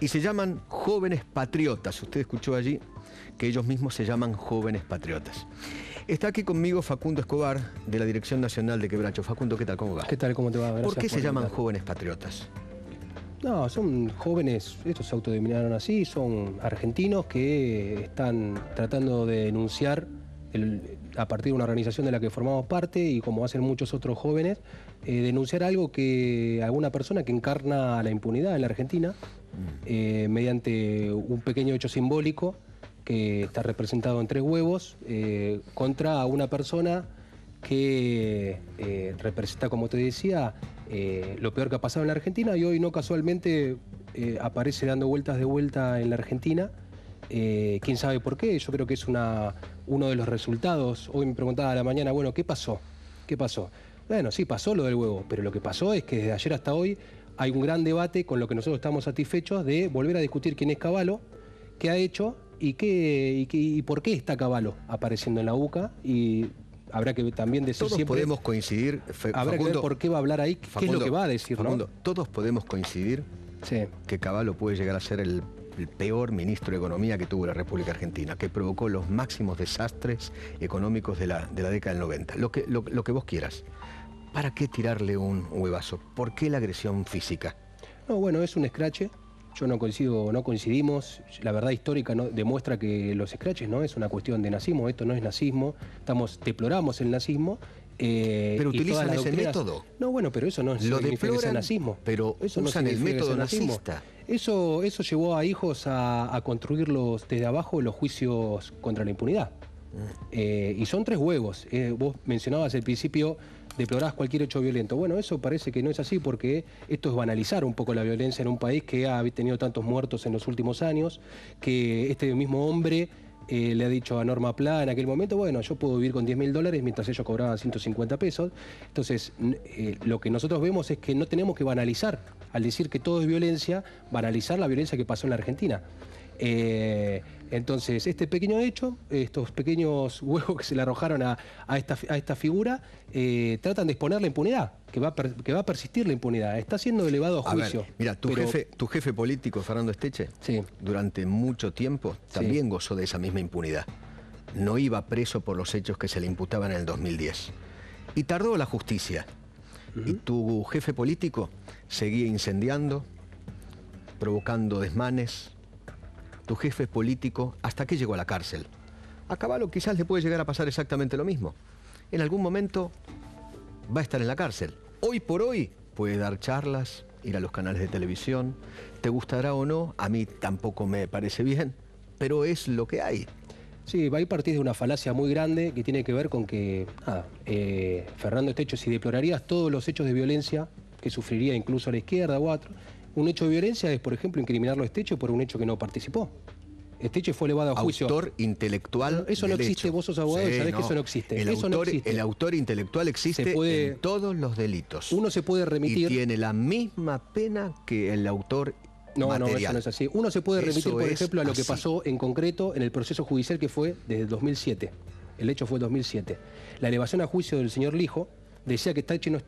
Y se llaman jóvenes patriotas. Usted escuchó allí que ellos mismos se llaman jóvenes patriotas. Está aquí conmigo Facundo Escobar, de la Dirección Nacional de Quebracho. Facundo, ¿qué tal? ¿Cómo va? ¿Qué tal? ¿Cómo te va? ¿Por qué se llaman jóvenes patriotas? No, son jóvenes, estos se autodenominaron así, son argentinos que están tratando de denunciar a partir de una organización de la que formamos parte y como hacen muchos otros jóvenes, eh, denunciar algo que alguna persona que encarna la impunidad en la Argentina. Eh, mediante un pequeño hecho simbólico que está representado en tres huevos eh, contra una persona que representa, como te decía, lo peor que ha pasado en la Argentina y hoy no casualmente aparece dando vueltas de vuelta en la Argentina eh, quién sabe por qué, yo creo que es una, uno de los resultados. Hoy me preguntaba a la mañana, bueno, ¿qué pasó? ¿Qué pasó? Bueno, sí, pasó lo del huevo, pero lo que pasó es que desde ayer hasta hoy hay un gran debate con lo que nosotros estamos satisfechos de volver a discutir quién es Caballo, qué ha hecho y, qué, y, por qué está Caballo apareciendo en la UCA y habrá que también decir todos podemos coincidir habrá que ver por qué va a hablar ahí qué es lo que va a decir todos podemos coincidir que Caballo puede llegar a ser el el peor ministro de Economía que tuvo la República Argentina, que provocó los máximos desastres económicos de la, de la década del 90. Lo que, lo, que vos quieras. ¿Para qué tirarle un huevazo? ¿Por qué la agresión física? No, bueno, es un escrache. Yo no coincido, no coincidimos. La verdad histórica no, demuestra que los escraches no es una cuestión de nazismo, esto no es nazismo. Estamos, deploramos el nazismo eh, pero utilizan ese método. No, bueno, pero eso no es lo de nazismo. Pero eso usan el método nazista. Eso, eso llevó a hijos a, construirlos desde abajo los juicios contra la impunidad. Eh, y son tres huevos. Eh, vos mencionabas al principio, deplorás cualquier hecho violento. Bueno, eso parece que no es así porque esto es banalizar un poco la violencia en un país que ha tenido tantos muertos en los últimos años, que este mismo hombre eh, le ha dicho a Norma Pla en aquel momento, bueno, yo puedo vivir con 10 mil dólares mientras ellos cobraban 150 pesos. Entonces, lo que nosotros vemos es que no tenemos que banalizar, al decir que todo es violencia, banalizar la violencia que pasó en la Argentina. Eh, entonces, este pequeño hecho, estos pequeños huevos que se le arrojaron a, esta, figura, eh, tratan de exponer la impunidad, que va, a persistir la impunidad. Está siendo elevado a juicio. mira, tu, jefe, tu jefe político, Fernando Esteche, durante mucho tiempo también gozó de esa misma impunidad. No iba preso por los hechos que se le imputaban en el 2010. Y tardó la justicia. Y tu jefe político seguía incendiando, provocando desmanes, tu jefe político, hasta que llegó a la cárcel. A Caballo quizás le puede llegar a pasar exactamente lo mismo. En algún momento va a estar en la cárcel. Hoy por hoy puede dar charlas, ir a los canales de televisión. ¿Te gustará o no? A mí tampoco me parece bien, pero es lo que hay. Sí, va a partir de una falacia muy grande que tiene que ver con que eh, Fernando Estecho, si deplorarías todos los hechos de violencia que sufriría incluso la izquierda o otro, un hecho de violencia es, por ejemplo, incriminarlo a Esteche por un hecho que no participó. Esteche fue elevado a juicio. Autor intelectual. eso no existe, vos sos abogado y sabés que eso no existe. El, autor, el autor intelectual existe en todos los delitos. Uno se puede remitir. Y tiene la misma pena que el autor no, no, eso no es así. Uno se puede remitir, por ejemplo, a lo que pasó en concreto en el proceso judicial que fue desde 2007. El hecho fue 2007. La elevación a juicio del señor Lijo, decía que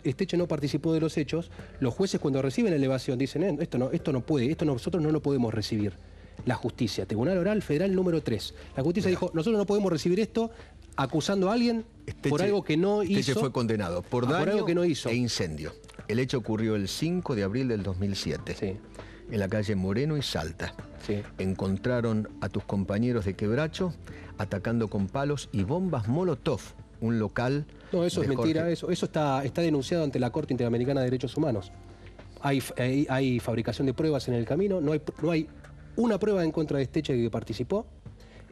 este hecho no participó de los hechos, los jueces cuando reciben la elevación dicen, eh, esto, no, esto no puede, esto nosotros no lo podemos recibir. La justicia, Tribunal Oral Federal número 3. La justicia dijo, nosotros no podemos recibir esto acusando a alguien por algo que no hizo. Este fue condenado por daño algo que no hizo. e incendio. El hecho ocurrió el 5 de abril del 2007. Sí. En la calle Moreno y Salta. Sí. Encontraron a tus compañeros de quebracho atacando con palos y bombas Molotov un local. No, eso es mentira, eso, eso está, está denunciado ante la Corte Interamericana de Derechos Humanos. Hay, hay, fabricación de pruebas en el camino, no hay, no hay una prueba en contra de Esteche que participó.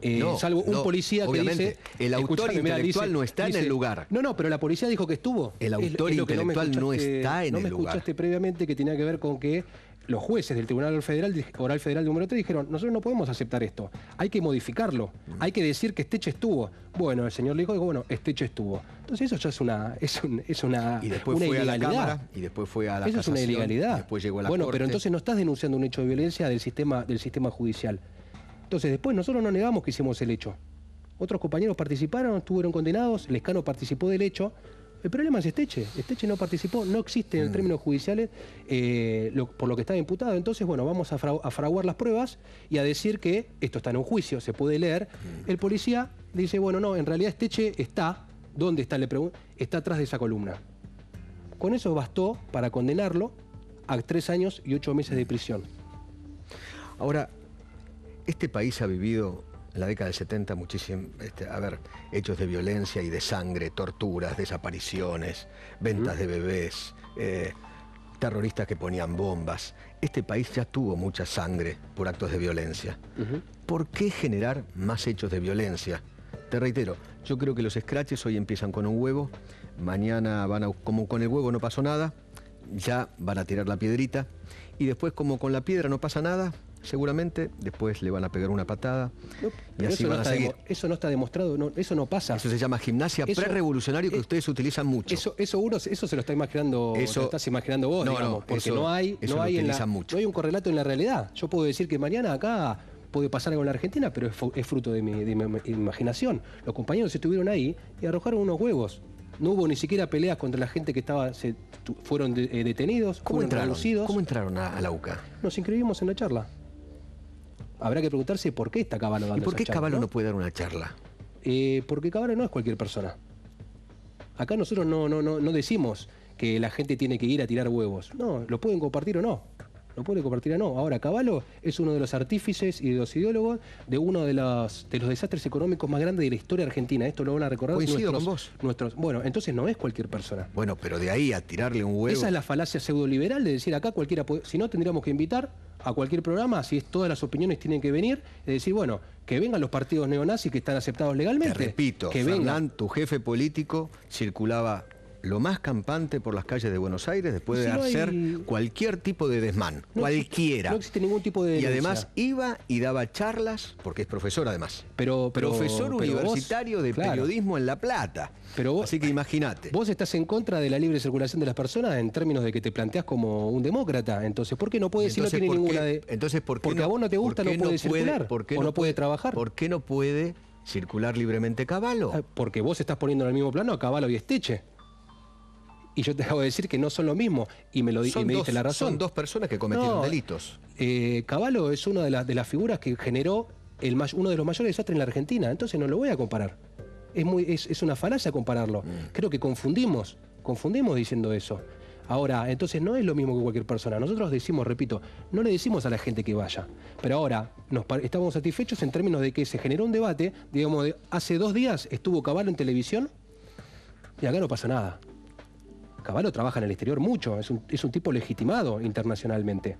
Eh, salvo un policía que dice. El autor intelectual no está en el lugar. No, no, pero la policía dijo que estuvo. El autor intelectual no, está en el lugar. No me escuchaste previamente que tenía que ver con que los jueces del Tribunal Federal, Oral Federal número 3 dijeron, nosotros no podemos aceptar esto, hay que modificarlo, hay que decir que Esteche estuvo. Bueno, el señor le dijo, bueno, Esteche estuvo. Entonces eso ya es una, es, es una, y después fue A la cámara, y después fue a la Eso es una ilegalidad. Después llegó a la bueno, pero entonces no estás denunciando un hecho de violencia del sistema, del sistema judicial. Entonces después nosotros no negamos que hicimos el hecho. Otros compañeros participaron, estuvieron condenados, Lescano participó del hecho, El problema es Esteche. Esteche no participó, no existe en mm. términos judiciales eh, por lo que estaba imputado. Entonces, bueno, vamos a, fraguar las pruebas y a decir que esto está en un juicio, se puede leer. Mm. El policía dice, bueno, no, en realidad Esteche está, ¿dónde está? Le está atrás de esa columna. Con eso bastó para condenarlo a tres años y ocho meses de prisión. Ahora, este país ha vivido en la década del 70 muchísimo, este, a ver, hechos de violencia y de sangre, torturas, desapariciones, ventas de bebés, eh, terroristas que ponían bombas. Este país ya tuvo mucha sangre por actos de violencia. ¿Por qué generar más hechos de violencia? Te reitero, yo creo que los scratches hoy empiezan con un huevo, mañana van a, como con el huevo no pasó nada, ya van a tirar la piedrita, y después como con la piedra no pasa nada, seguramente, después le van a pegar una patada y así van a seguir. Eso no está demostrado, eso no pasa. Eso se llama gimnasia pre-revolucionario que ustedes utilizan mucho. Eso, eso uno, eso se lo está imaginando, eso, estás imaginando vos, digamos, porque no hay, no hay, no hay un correlato en la realidad. Yo puedo decir que mañana acá puede pasar algo en la Argentina, pero es, fruto de mi, imaginación. Los compañeros estuvieron ahí y arrojaron unos huevos. No hubo ni siquiera peleas contra la gente que estaba, se, fueron eh, detenidos, ¿Cómo entraron? ¿Cómo entraron a la UCA? Nos inscribimos en la charla habrá que preguntarse por qué está Caballo dando ¿Y por qué Caballo ¿no? puede dar una charla? Eh, porque Caballo no es cualquier persona. Acá nosotros no, no, no, no decimos que la gente tiene que ir a tirar huevos. No, lo pueden compartir o no no puede compartir a no. Ahora, Caballo es uno de los artífices y de los ideólogos de uno de los, de los desastres económicos más grandes de la historia argentina. Esto lo van a recordar Coincido con vos. nuestros. Bueno, entonces no es cualquier persona. Bueno, pero de ahí a tirarle un huevo. Esa es la falacia pseudo-liberal de decir acá cualquiera puede. Si no, tendríamos que invitar a cualquier programa, si es todas las opiniones tienen que venir, es decir, bueno, que vengan los partidos neonazis que están aceptados legalmente. Te repito, que Fernán, tu jefe político, circulaba lo más campante por las calles de Buenos Aires después de hacer cualquier tipo de desmán, cualquiera. no existe ningún tipo de Y además iba y daba charlas, porque es profesor además. Pero, profesor universitario de periodismo en La Plata. Pero Así que imagínate. Vos estás en contra de la libre circulación de las personas en términos de que te planteas como un demócrata. Entonces, ¿por qué no puede decir no tiene ninguna de. Entonces, ¿por qué Porque a vos no te gusta, no, puede circular. o no, puede trabajar. ¿Por qué no puede circular libremente Caballo? Ah, porque vos estás poniendo en el mismo plano a Caballo y Esteche y yo te acabo de decir que no son lo mismo y me lo y me diste la razón. Son dos personas que cometieron delitos. Eh, Caballo es una de, las de las figuras que generó el, uno de los mayores desastres en la Argentina, entonces no lo voy a comparar. Es, muy, es, una falacia compararlo. Mm. Creo que confundimos, confundimos diciendo eso. Ahora, entonces no es lo mismo que cualquier persona. Nosotros decimos, repito, no le decimos a la gente que vaya. Pero ahora nos estamos satisfechos en términos de que se generó un debate, digamos, hace dos días estuvo Caballo en televisión y acá no pasa nada. Caballo trabaja en el exterior mucho, es un, es un tipo legitimado internacionalmente.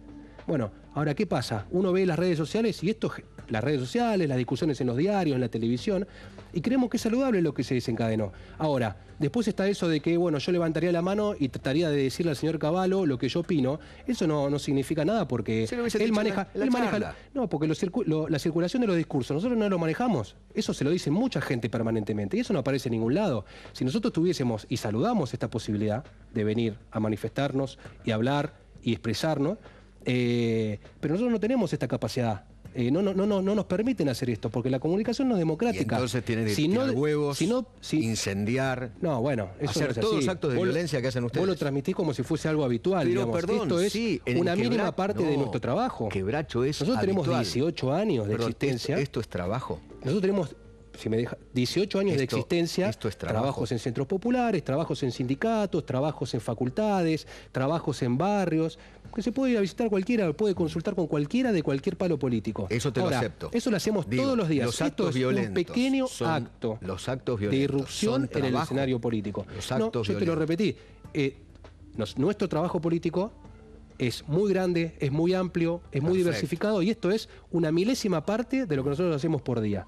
Bueno, ahora, ¿qué pasa? Uno ve las redes sociales y esto, las redes sociales, las discusiones en los diarios, en la televisión, y creemos que es saludable lo que se desencadenó. Ahora, después está eso de que, bueno, yo levantaría la mano y trataría de decirle al señor Caballo lo que yo opino. Eso no, no significa nada porque él maneja, él maneja no, porque la circulación de los discursos, nosotros no lo manejamos. Eso se lo dice mucha gente permanentemente y eso no aparece en ningún lado. Si nosotros tuviésemos y saludamos esta posibilidad de venir a manifestarnos y hablar y expresarnos, eh, pero nosotros no tenemos esta capacidad. Eh, no, no, no, no, nos permiten hacer esto, porque la comunicación no es democrática. entonces tienen que si no, huevos, si no, incendiar, no, bueno, hacer todos los actos de violencia que hacen ustedes. Vos lo transmitís como si fuese algo habitual. Pero perdón, esto es una mínima parte de nuestro trabajo. Quebracho es Nosotros tenemos 18 años de existencia. Esto, es trabajo. Nosotros tenemos si me deja, 18 años de existencia, esto es trabajos en centros populares, trabajos en sindicatos, trabajos en facultades, trabajos en barrios, que se puede ir a visitar cualquiera, puede consultar con cualquiera de cualquier palo político. Eso te lo acepto. Eso lo hacemos todos los días. Los actos Esto es un pequeño acto los actos de irrupción en el escenario político. Los actos yo te lo repetí. Eh, nuestro trabajo político es muy grande, es muy amplio, es muy diversificado y esto es una milésima parte de lo que nosotros hacemos por día.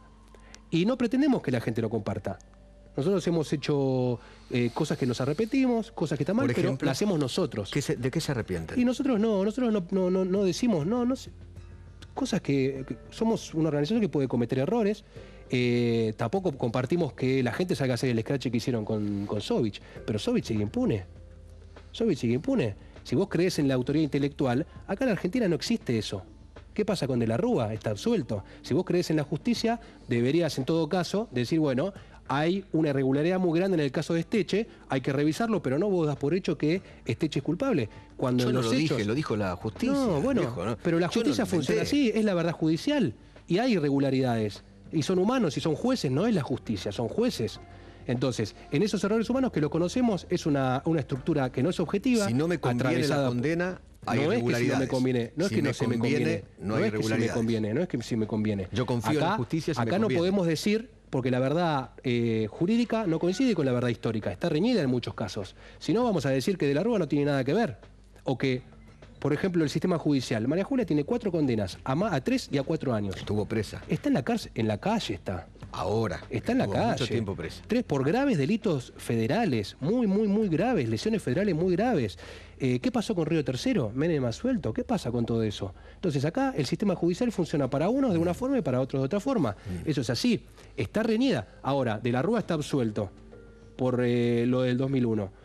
Y no pretendemos que la gente lo comparta. Nosotros hemos hecho eh, cosas que nos arrepentimos, cosas que están mal, pero las hacemos nosotros. ¿De qué se arrepienten? Y nosotros no, nosotros no, no, no, decimos, no, no cosas que, somos una organización que puede cometer errores. Eh, tampoco compartimos que la gente salga a hacer el scratch que hicieron con, con Sovich, pero Sovich sigue impune. Sovich sigue impune. Si vos crees en la autoridad intelectual, acá en Argentina no existe eso. ¿Qué pasa con De la Rúa? Está absuelto. Si vos crees en la justicia, deberías en todo caso decir, bueno, hay una irregularidad muy grande en el caso de Esteche, hay que revisarlo, pero no vos das por hecho que Esteche es culpable. Cuando Yo no los lo hechos... dije, lo dijo la justicia. No, bueno, ¿no? pero la no justicia lo funciona así, es la verdad judicial y hay irregularidades. Y son humanos y son jueces, no es la justicia, son jueces. Entonces, en esos errores humanos que lo conocemos es una, una estructura que no es objetiva. Si no me conviene la condena, hay no es que si no me conviene, no es que no se me conviene, no es que si me conviene, no es que si me conviene. Yo confío en la justicia si me Acá no podemos decir, porque la verdad eh, jurídica no coincide con la verdad histórica, está reñida en muchos casos. Si no, vamos a decir que de la Rúa no tiene nada que ver. O que, por ejemplo, el sistema judicial. María Julia tiene cuatro condenas, a, a tres y a cuatro años. Estuvo presa. Está en la cárcel, en la calle está. Ahora. Está en la calle. mucho tiempo presa. Tres por graves delitos federales, muy, muy, muy graves, lesiones federales muy graves. Eh, ¿Qué pasó con Río Tercero? Menem más suelto. ¿Qué pasa con todo eso? Entonces acá el sistema judicial funciona para unos de una forma y para otros de otra forma. Mm. Eso es así. Está reñida. Ahora, de la Rúa está absuelto por eh, lo del 2001.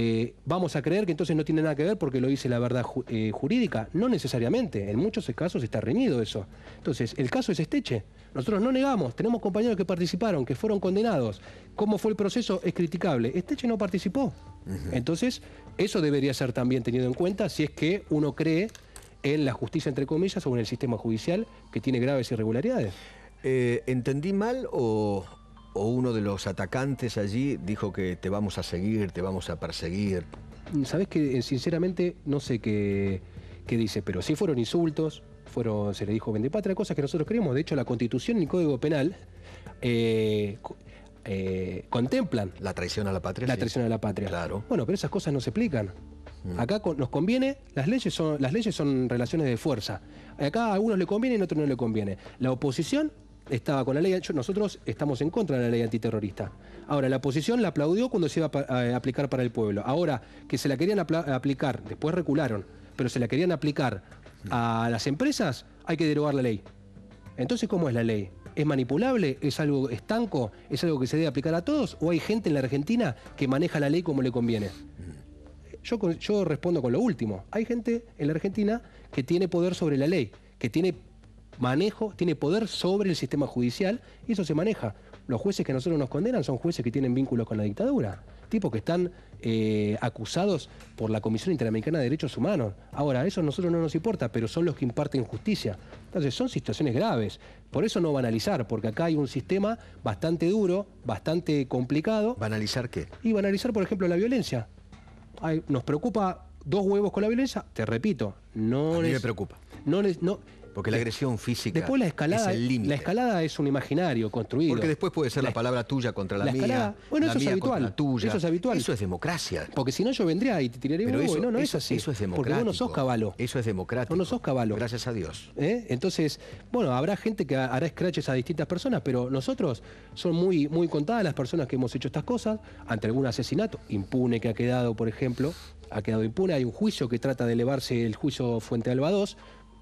Eh, vamos a creer que entonces no tiene nada que ver porque lo dice la verdad ju- eh, jurídica. No necesariamente. En muchos casos está reñido eso. Entonces, el caso es Esteche. Nosotros no negamos. Tenemos compañeros que participaron, que fueron condenados. ¿Cómo fue el proceso? Es criticable. Esteche no participó. Entonces, eso debería ser también tenido en cuenta si es que uno cree en la justicia, entre comillas, o en el sistema judicial que tiene graves irregularidades. Eh, ¿Entendí mal o, o uno de los atacantes allí dijo que te vamos a seguir, te vamos a perseguir? Sabes que sinceramente no sé qué, qué dice, pero sí fueron insultos, fueron, se le dijo vendepatria, cosas que nosotros creemos. De hecho, la Constitución y el Código Penal eh, eh, contemplan ¿La traición a la patria? la sí. traición a la patria. Claro. Bueno, pero esas cosas no se explican. Acá con- nos conviene, las leyes son las leyes son relaciones de fuerza. Acá a algunos le conviene y a otros no le conviene. La oposición estaba con la ley, yo- nosotros estamos en contra de la ley antiterrorista. Ahora, la oposición la aplaudió cuando se iba a, aplicar para el pueblo. Ahora, que se la querían aplicar, después recularon, pero se la querían aplicar a las empresas, hay que derogar la ley. Entonces, ¿cómo es la ley? ¿Es manipulable? ¿Es algo estanco? ¿Es algo que se debe aplicar a todos? ¿O hay gente en la Argentina que maneja la ley como le conviene? Yo, yo respondo con lo último. Hay gente en la Argentina que tiene poder sobre la ley, que tiene manejo, tiene poder sobre el sistema judicial y eso se maneja. Los jueces que a nosotros nos condenan son jueces que tienen vínculos con la dictadura, tipos que están eh, acusados por la Comisión Interamericana de Derechos Humanos. Ahora, eso a nosotros no nos importa, pero son los que imparten justicia. Entonces, son situaciones graves. Por eso no banalizar, porque acá hay un sistema bastante duro, bastante complicado, ¿Banalizar qué? y banalizar, por ejemplo, la violencia. Ay, nos preocupa dos huevos con la violencia, te repito, no A mí me preocupa. No les- no- Porque la agresión física Después la escalada, es el límite. la escalada es un imaginario construido. Porque después puede ser la, La- palabra tuya contra la, la mía. escalada- bueno, la eso es habitual, contra la tuya. eso es habitual. Eso es democracia. Porque si no yo vendría y te tiraría un Pero huevo, eso, y no, no eso- es así. eso es democrático. Porque vos no sos caballo. Eso es democrático. Vos no sos caballo. Gracias a Dios. ¿Eh? Entonces, bueno, habrá gente que hará scratches a distintas personas, pero nosotros son muy, muy contadas las personas que hemos hecho estas cosas ante algún asesinato impune que ha quedado, por ejemplo, ha quedado impune. Hay un juicio que trata de elevarse el juicio Fuente Alba 2.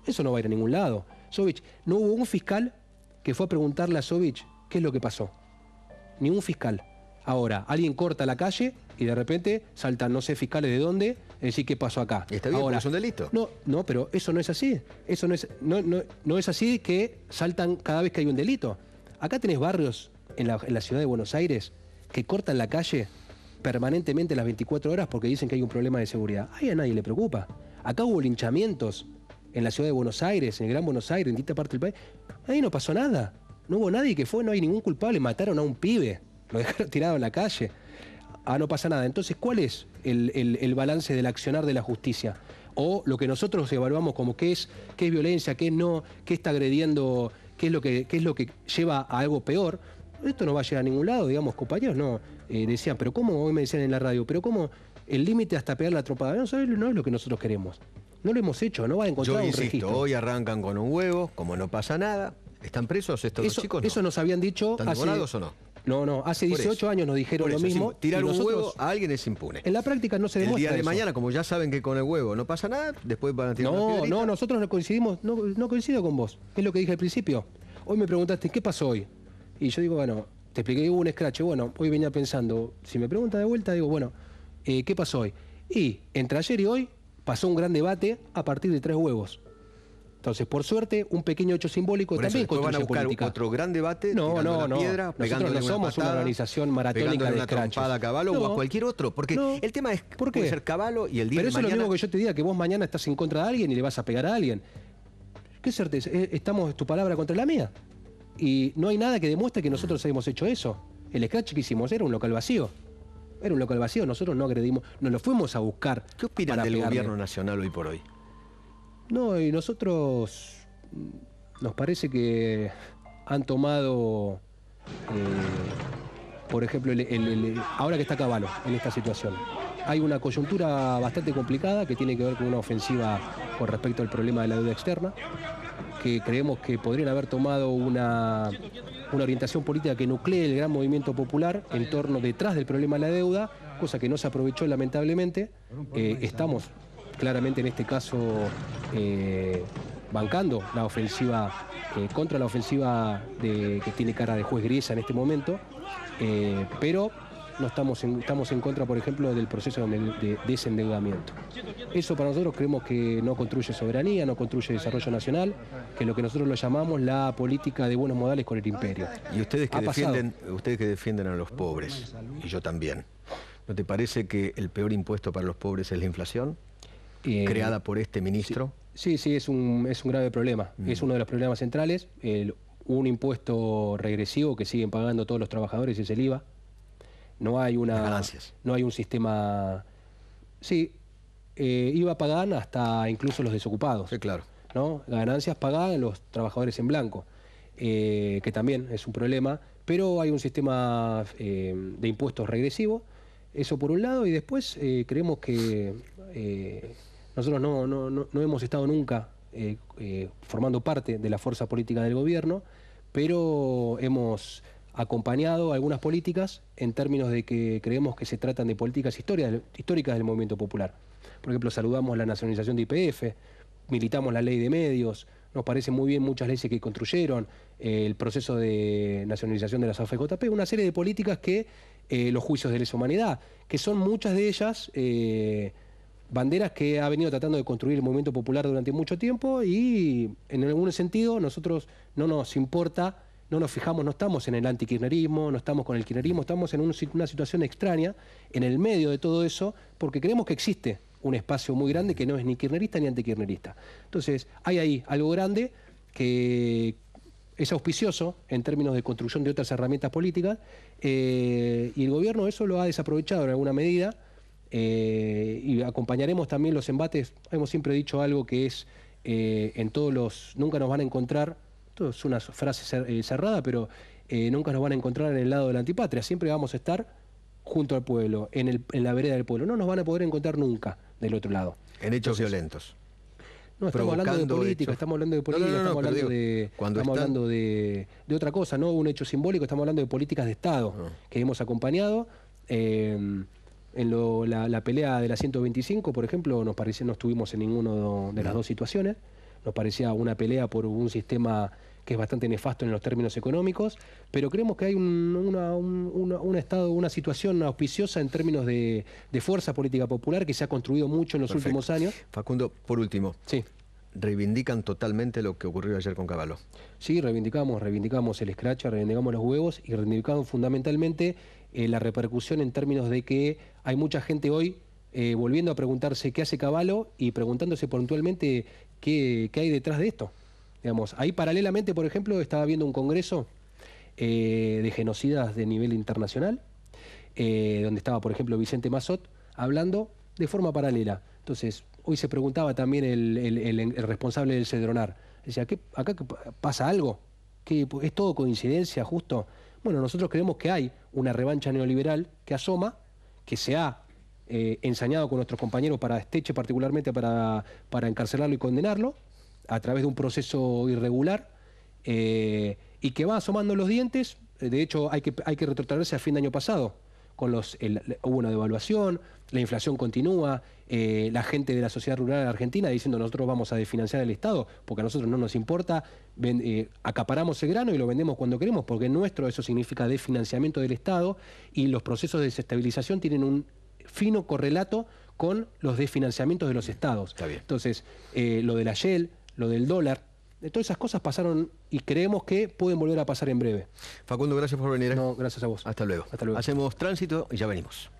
Eso no va a ir a ningún lado. Sovich, no hubo un fiscal que fue a preguntarle a Sovich qué es lo que pasó. Ni un fiscal. Ahora, alguien corta la calle y de repente saltan no sé fiscales de dónde, es decir, ¿qué pasó acá? Y está bien, Ahora, es un delito. No, no, pero eso no es así. Eso no es, no, no- no es así que saltan cada vez que hay un delito. Acá tenés barrios en la, en la ciudad de Buenos Aires que cortan la calle permanentemente las 24 horas porque dicen que hay un problema de seguridad. Ahí a nadie le preocupa. Acá hubo linchamientos en la ciudad de Buenos Aires, en el Gran Buenos Aires, en distintas partes del país. Ahí no pasó nada. No hubo nadie que fue, no hay ningún culpable. Mataron a un pibe, lo dejaron tirado en la calle. Ah, no pasa nada. Entonces, ¿cuál es el, balance del accionar de la justicia? O lo que nosotros evaluamos como qué es, qué es violencia, qué no, qué está agrediendo, qué es lo que, es lo que lleva a algo peor. Esto no va a llegar a ningún lado, digamos, compañeros, no. Eh, decían, pero ¿cómo? Hoy me decían en la radio, pero ¿cómo? El límite hasta pegar la tropada. No, no es lo que nosotros queremos. No lo hemos hecho, no va a encontrar Yo un insisto, registro. hoy arrancan con un huevo, como no pasa nada. ¿Están presos estos dos chicos? No. eso nos habían dicho ¿Están hace... o no? No, no, hace Por 18 eso. años nos dijeron lo mismo. tirar un nosotros- huevo a alguien es impune. En la práctica no se El demuestra día de eso. mañana, como ya saben que con el huevo no pasa nada, después van a tirar una No, piedrita. no, nosotros no coincidimos, no, no coincido con vos. Es lo que dije al principio. Hoy me preguntaste, ¿qué pasó hoy? Y yo digo, bueno, te expliqué que hubo un scratch. Bueno, hoy venía pensando, si me pregunta de vuelta, digo, bueno, eh, ¿qué pasó hoy? Y entre ayer y hoy pasó un gran debate a partir de tres huevos. Entonces, por suerte, un pequeño hecho simbólico también van a buscar otro gran debate, no, no, no. piedra, Nosotros no somos una, organización maratónica de trompada a Caballo o a cualquier otro, porque el tema es ¿por qué? puede ser Caballo y el día Pero eso es lo mismo que yo te diga que vos mañana estás en contra de alguien y le vas a pegar a alguien. ¿Qué certeza? Eh, estamos tu palabra contra la mía. Y no hay nada que demuestre que nosotros hayamos hecho eso. El scratch que hicimos era un local vacío. Era un local vacío, nosotros no agredimos, nos lo fuimos a buscar. ¿Qué opinan del gobierno nacional hoy por hoy? No, y nosotros nos parece que han tomado, eh, por ejemplo, ahora que está Caballo en esta situación, hay una coyuntura bastante complicada que tiene que ver con una ofensiva con respecto al problema de la deuda externa, que creemos que podrían haber tomado una, orientación política que nuclee el gran movimiento popular en torno detrás del problema de la deuda, cosa que no se aprovechó lamentablemente. Eh, estamos claramente en este caso eh, bancando la ofensiva, eh, contra la ofensiva que tiene cara de juez Griesa en este momento, pero no estamos en, estamos en contra, por ejemplo, del proceso de desendeudamiento. Eso para nosotros creemos que no construye soberanía, no construye desarrollo nacional, que es lo que nosotros lo llamamos la política de buenos modales con el imperio. Y ustedes que, defienden, ustedes que defienden a los pobres, y yo también, ¿no te parece que el peor impuesto para los pobres es la inflación? Eh, creada por este ministro? Sí, sí, es, un, es un grave problema. Mm. Es uno de los problemas centrales. un impuesto regresivo que siguen pagando todos los trabajadores es el IVA. No hay una. ganancias. No hay un sistema. Sí, eh, IVA pagan hasta incluso los desocupados. Sí, claro. ¿no? Ganancias pagan los trabajadores en blanco, eh, que también es un problema, pero hay un sistema de impuestos regresivo. Eso por un lado, y después creemos que eh, nosotros no, no, no, hemos estado nunca eh, eh, formando parte de la fuerza política del gobierno, pero hemos acompañado algunas políticas en términos de que creemos que se tratan de políticas históricas del movimiento popular. Por ejemplo, saludamos la nacionalización de IPF, militamos la ley de medios, nos parecen muy bien muchas leyes que construyeron, el proceso de nacionalización de las AFJP, una serie de políticas que los juicios de lesa humanidad, que son muchas de ellas banderas que ha venido tratando de construir el movimiento popular durante mucho tiempo y en algún sentido nosotros no nos importa, no nos fijamos, no estamos en el antikirchnerismo, no estamos con el kirchnerismo, estamos en una situación extraña en el medio de todo eso porque creemos que existe un espacio muy grande que no es ni kirchnerista ni antikirchnerista. Entonces hay ahí algo grande que es auspicioso en términos de construcción de otras herramientas políticas eh, y el gobierno eso lo ha desaprovechado en alguna medida eh, y acompañaremos también los embates. Hemos siempre dicho algo que es eh, en todos los. Nunca nos van a encontrar. Esto es una frase eh, cerrada, pero nunca nos van a encontrar en el lado de la antipatria. Siempre vamos a estar junto al pueblo, en, el, en la vereda del pueblo. No nos van a poder encontrar nunca del otro lado. En hechos violentos. No, estamos hablando de política, estamos hablando de política, estamos, hablando, de, estamos hablando de, otra cosa, no un hecho simbólico, estamos hablando de políticas de Estado ah. que hemos acompañado en la, pelea de la 125, por ejemplo, nos parecía, no estuvimos en ninguna de las dos situaciones. Nos parecía una pelea por un sistema que es bastante nefasto en los términos económicos, pero creemos que hay un, estado, una situación auspiciosa en términos de, fuerza política popular que se ha construido mucho en los últimos años. Facundo, por último. Sí. ¿Reivindican totalmente lo que ocurrió ayer con Caballo? Sí, reivindicamos, reivindicamos el scratch, reivindicamos los huevos y reivindicamos fundamentalmente eh, la repercusión en términos de que hay mucha gente hoy eh, volviendo a preguntarse qué hace Caballo y preguntándose puntualmente qué, hay detrás de esto. Digamos, ahí paralelamente, por ejemplo, estaba viendo un congreso eh, de genocidas de nivel internacional, donde estaba, por ejemplo, Vicente Mazot hablando de forma paralela. Entonces, hoy se preguntaba también el, responsable del Cedronar. Decía, ¿qué, ¿acá pasa algo? ¿Que ¿Es todo coincidencia justo? Bueno, nosotros creemos que hay una revancha neoliberal que asoma, que se ha eh, ensañado con nuestros compañeros para Esteche particularmente para, para encarcelarlo y condenarlo, a través de un proceso irregular, eh, y que va asomando los dientes. De hecho, hay que, hay que retrotraerse a fin de año pasado, con los, hubo una devaluación, la inflación continúa, eh, la gente de la sociedad rural argentina diciendo nosotros vamos a desfinanciar el Estado porque a nosotros no nos importa, eh, acaparamos el grano y lo vendemos cuando queremos porque nuestro eso significa desfinanciamiento del Estado y los procesos de desestabilización tienen un fino correlato con los desfinanciamientos de los estados. Está bien. Entonces, eh, lo de la Shell, lo del dólar. Todas esas cosas pasaron y creemos que pueden volver a pasar en breve. Facundo, gracias por venir. No, gracias a vos. Hasta luego. Hasta luego. Hacemos tránsito y ya venimos.